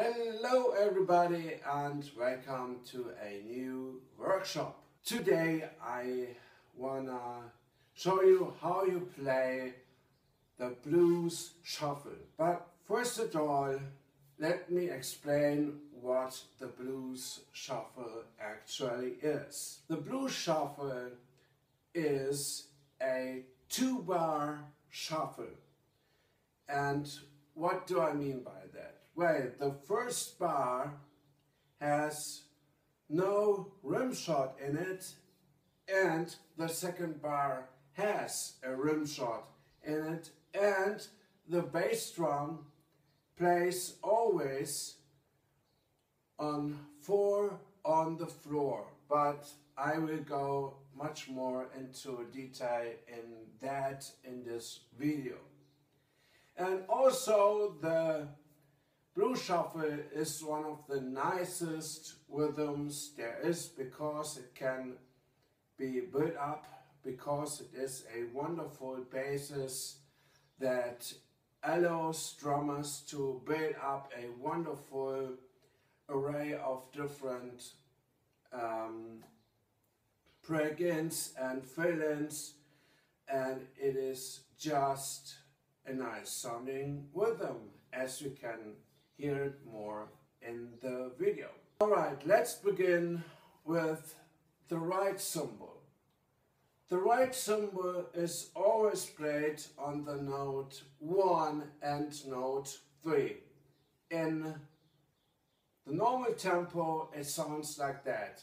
Hello everybody and welcome to a new workshop. Today I wanna show you how you play the blues shuffle. But first of all, let me explain what the blues shuffle actually is. The blues shuffle is a two bar shuffle. And what do I mean by that? Well, the first bar has no rim shot in it and the second bar has a rim shot in it and the bass drum plays always on four on the floor but I will go much more into detail in that in this video. And also the Blues Shuffle is one of the nicest rhythms there is because it can be built up, because it is a wonderful basis that allows drummers to build up a wonderful array of different um, break-ins and fill-ins and it is just a nice sounding rhythm as you can hear it more in the video. Alright, let's begin with the right cymbal. The right cymbal is always played on the note 1 and note 3. In the normal tempo it sounds like that.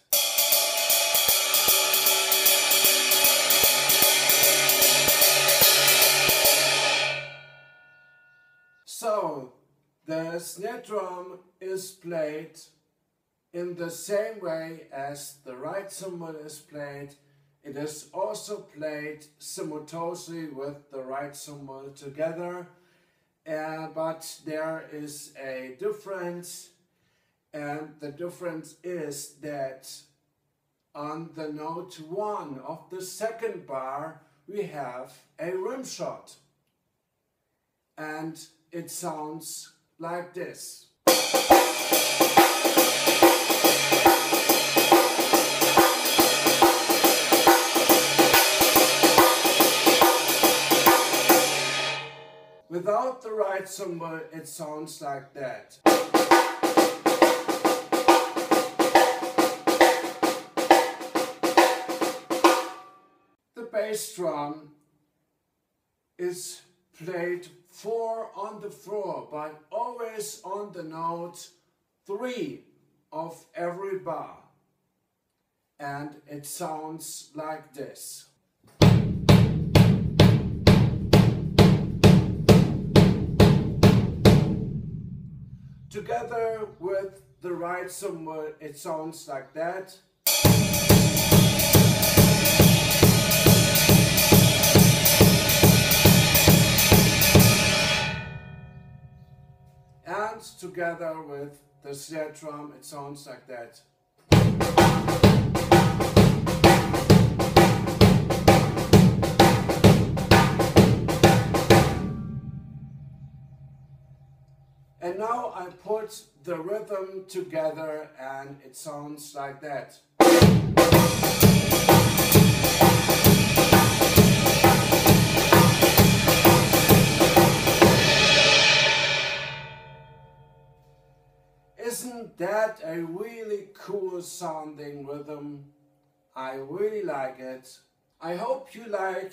The snare drum is played in the same way as the right cymbal is played. It is also played simultaneously with the right cymbal together, uh, but there is a difference, and the difference is that on the note 1 of the second bar we have a rim shot, and it sounds like this. Without the right cymbal, it sounds like that. The bass drum is played four on the floor, but always on the note three of every bar. And it sounds like this. Together with the right cymbal, it sounds like that. Together with the snare drum, it sounds like that. And now I put the rhythm together and it sounds like that. Isn't that a really cool sounding rhythm? I really like it. I hope you like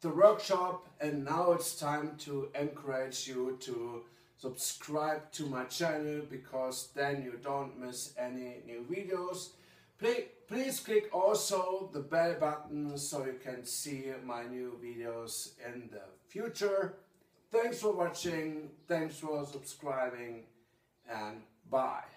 the workshop and now it's time to encourage you to subscribe to my channel because then you don't miss any new videos. Please, please click also the bell button so you can see my new videos in the future. Thanks for watching, thanks for subscribing and Bye.